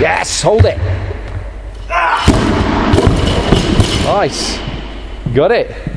Yes, hold it. Nice. Got it.